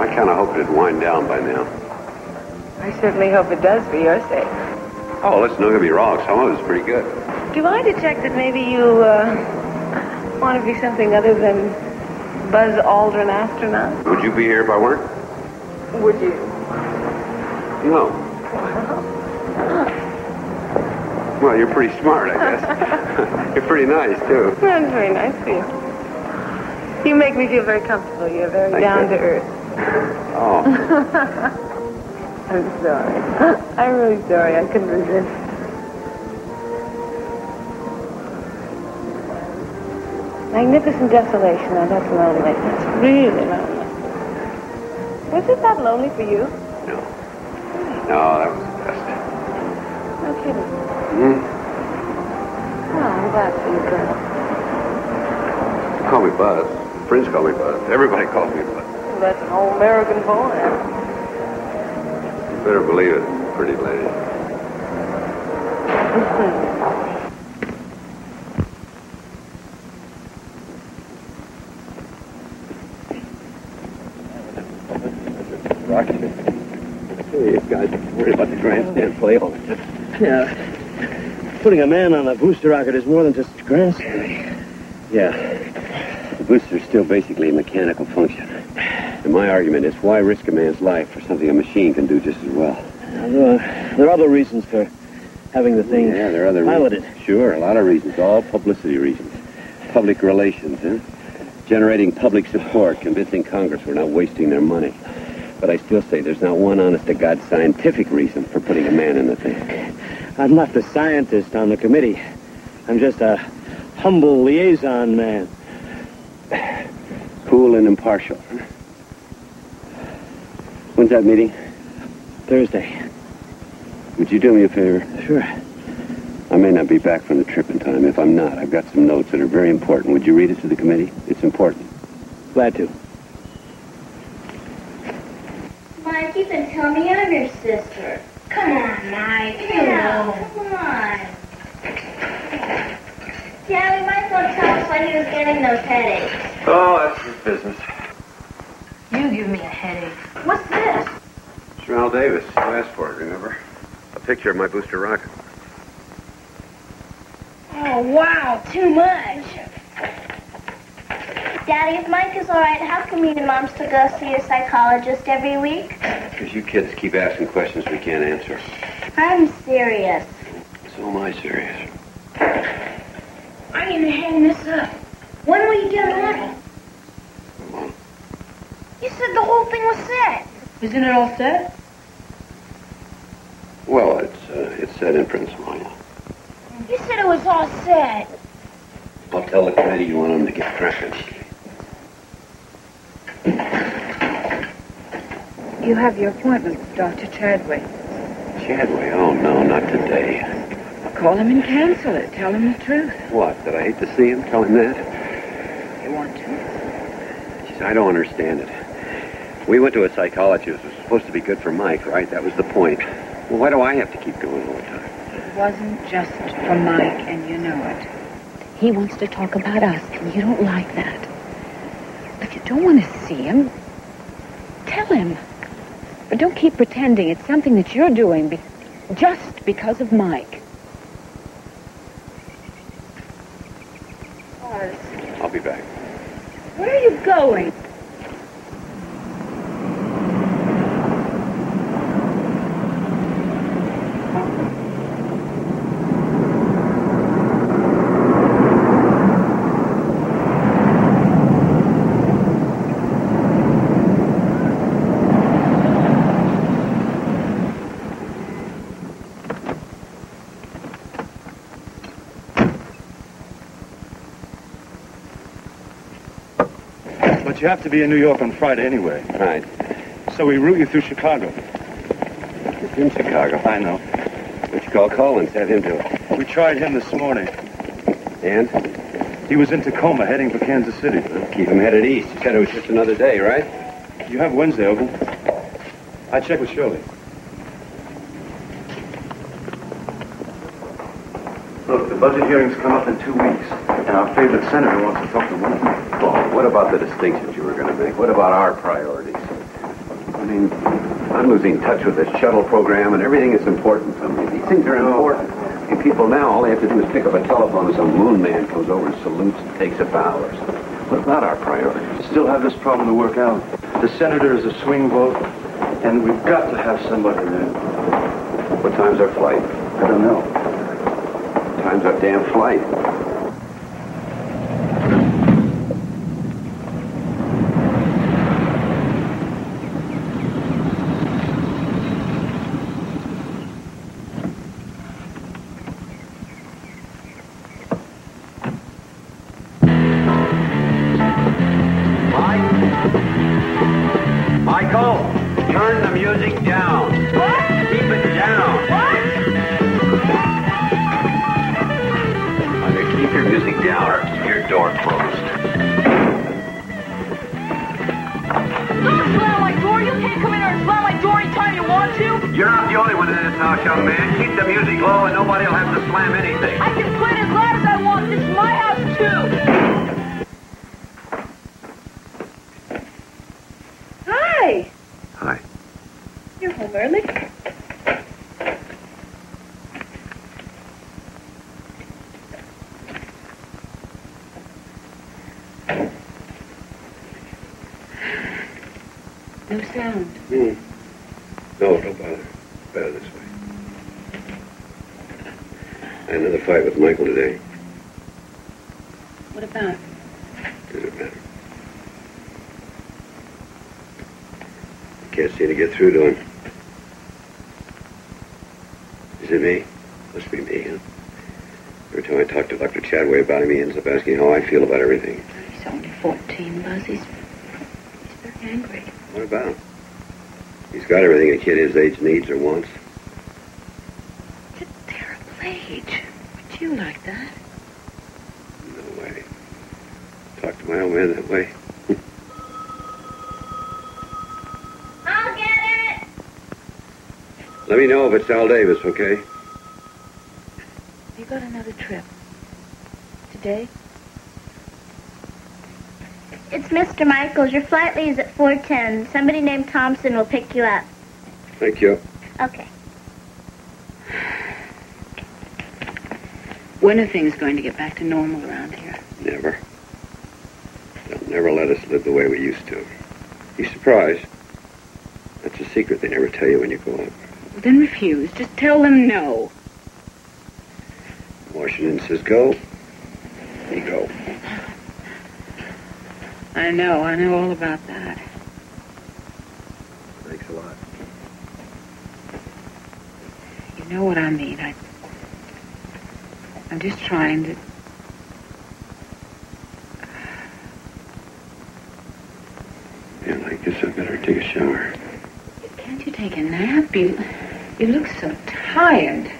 I kind of hoped it'd wind down by now. I certainly hope it does for your sake. Oh, listen, don't get me wrong. Some of it's pretty good. Do I detect that maybe you uh, want to be something other than Buzz Aldrin astronaut? Would you be here if I weren't? Would you? No. Well, you're pretty smart, I guess. you're pretty nice, too. That's very nice of you. You make me feel very comfortable. You're very Thank down you. to earth. Oh. I'm sorry. I'm really sorry. I couldn't resist. Magnificent desolation. Now that's lonely. That's really lonely. Was it that lonely for you? No. No, that was the best. No kidding. Hmm? Oh, I'm glad for you, girl. Call me Buzz. Friends call me Buzz. Everybody calls me Buzz. Well, that's an old American boy. You better believe it, pretty lady. Rocky. Hey, guys, worried about the grandstand play all the. Yeah. Putting a man on a booster rocket is more than just grandstanding. Yeah. The booster's still basically a mechanical function. And my argument is why risk a man's life for something a machine can do just as well? There, are, there are other reasons for having the thing Yeah, there are other piloted. reasons. Sure, a lot of reasons. All publicity reasons. Public relations, huh? Generating public support, convincing Congress we're not wasting their money. But I still say there's not one honest-to-God scientific reason for putting a man in the thing. I'm not the scientist on the committee. I'm just a humble liaison man. Cool and impartial. When's that meeting? Thursday. Would you do me a favor? Sure. I may not be back from the trip in time. If I'm not, I've got some notes that are very important. Would you read it to the committee? It's important. Glad to. Mike, you can tell me I'm your sister. Come on, Mike. Yeah, come on. Dad, we might as well tell us why he was getting those headaches. Oh, that's his business. Give me a headache. What's this? It's Ronald Davis. You asked for it, remember? A picture of my booster rocket. Oh, wow, too much. Daddy, if Mike is all right, how come you and Mom still go see a psychologist every week? Because you kids keep asking questions we can't answer. I'm serious. So am I serious. I'm even hang this up. When will you get ready? You said the whole thing was set. Isn't it all set? Well, it's uh, it's said in principle. Yeah. You said it was all set. I'll tell the committee you want them to get cracking. You have your appointment with Dr. Chadwick. Chadway? Oh no, not today. Call him and cancel it. Tell him the truth. What? That I hate to see him? Tell him that? You want to? Jeez, I don't understand it. We went to a psychologist. It was supposed to be good for Mike, right? That was the point. Well, why do I have to keep going all the time? It wasn't just for Mike, and you know it. He wants to talk about us, and you don't like that. If you don't want to see him, tell him. But don't keep pretending it's something that you're doing be- just because of Mike. I'll be back. Where are you going? But you have to be in New York on Friday anyway. Right. So we route you through Chicago. It's in Chicago. I know. But you call Collins, have him do it. We tried him this morning. And? He was in Tacoma heading for Kansas City. Keep him headed east. You said it was just another day, right? You have Wednesday open. I check with Shirley. Look, the budget hearings come up in two weeks, and our favorite senator wants to talk to one of them. Oh, what about the distinctions you were going to make? What about our priorities? I mean, I'm losing touch with the shuttle program, and everything is important to me. These things are oh. important. And people now, all they have to do is pick up a telephone, and some moon man comes over and salutes and takes a bow or something. What about our priorities? Still have this problem to work out. The senator is a swing vote, and we've got to have somebody there. What time's our flight? I don't know. Time's our damn flight. Music down. Keep it down. What? Either keep your music down or keep your door closed. Don't slam my door. You can't come in here and slam my door anytime you want to. You're not the only one in this house, young man. Keep the music low and nobody will have to slam anything. I can play it as loud as I want. This is my house, too. Hi. Hi. You're home early. No sound. No, don't bother. Better this way. I had another fight with Michael today. What about? Doesn't matter. I Can't seem to get through to him. Is it me? Must be me, huh? Every time I talk to Dr. Chadway about him, he ends up asking how I feel about everything. He's only 14, Buzz. He's, he's very angry. What about? He's got everything a kid his age needs or wants. It's a terrible age. Would you like that? No way. Talk to my old man that way. I'll get it. Let me know if it's Al Davis, okay? You got another trip. Today? It's Mr. Michaels. Your flight leaves at 410. Somebody named Thompson will pick you up. Thank you. Okay. When are things going to get back to normal around here? Never. They'll never let us live the way we used to. You surprised? That's a secret they never tell you when you go out. Well, then refuse. Just tell them no. Washington says go. We go. I know. I know all about that. Thanks a lot. You know what I mean. I, I'm just trying to. Yeah, I guess I better take a shower. Can't you take a nap? You, you look so tired.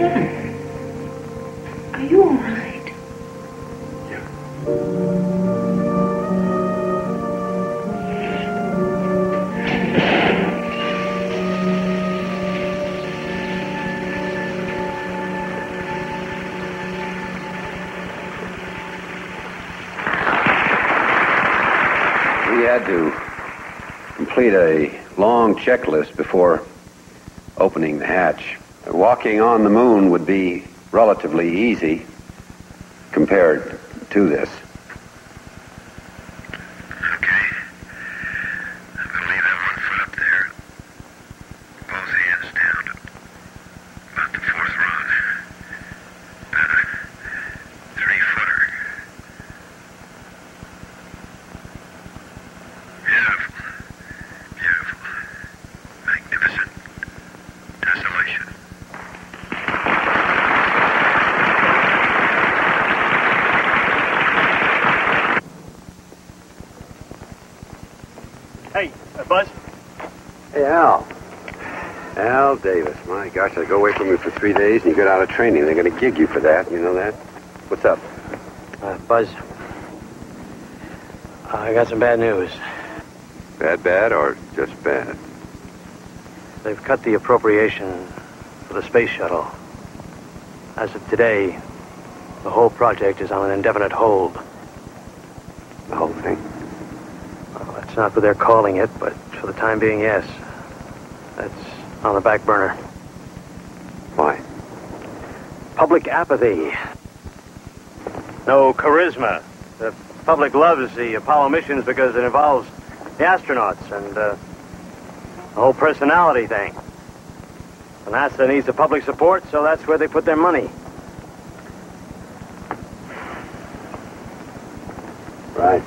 Are you all right? We had to complete a long checklist before opening the hatch. Walking on the moon would be relatively easy compared to this. Okay. I'm gonna leave that one foot up there. Both hands down. About the fourth rung. About a three footer. Beautiful. Beautiful. Magnificent. Desolation. Hey, uh, Buzz. Hey, Al. Al Davis. My gosh, I go away from you for three days and you get out of training. They're going to gig you for that. You know that? What's up? Uh, Buzz, I got some bad news. Bad, bad, or just bad? They've cut the appropriation for the space shuttle. As of today, the whole project is on an indefinite hold. The whole thing? Well, that's not what they're calling it, but for the time being, yes. That's on the back burner. Why? Public apathy. No charisma. The public loves the Apollo missions because it involves the astronauts and uh, the whole personality thing. NASA needs the public support, so that's where they put their money. Right.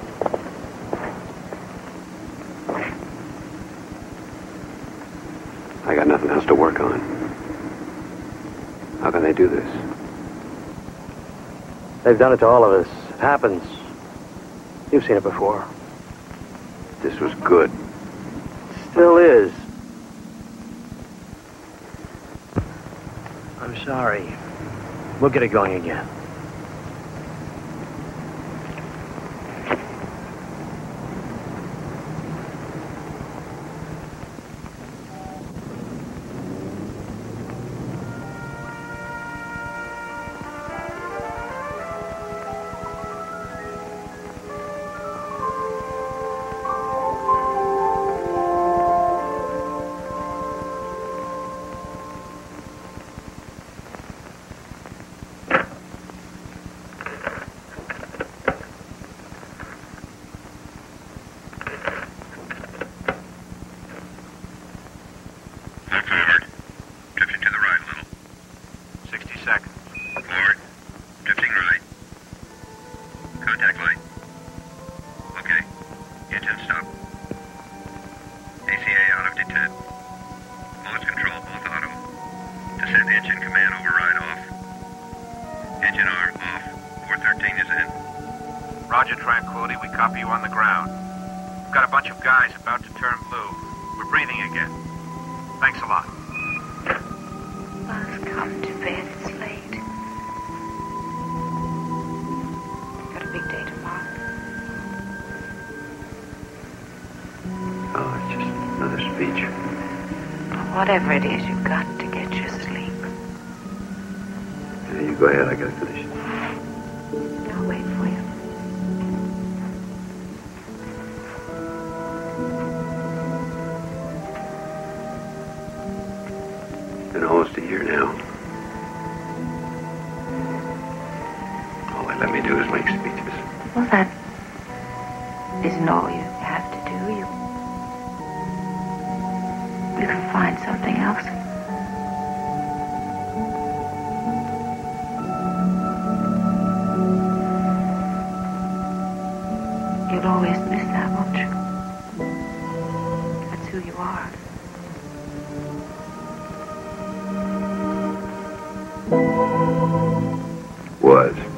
I got nothing else to work on. How can they do this? They've done it to all of us. It happens. You've seen it before. This was good. Still is. I'm sorry. We'll get it going again. Roger, Tranquility. We copy you on the ground. We've got a bunch of guys about to turn blue. We're breathing again. Thanks a lot. Buzz, come to bed. It's late. Got a big day tomorrow. Oh, it's just another speech. Whatever it is, you've got to get your sleep. Yeah, you go ahead. I gotta finish. Been almost a year now. All they let me do is make speeches. Well, that isn't all you have to do. You you can find Was.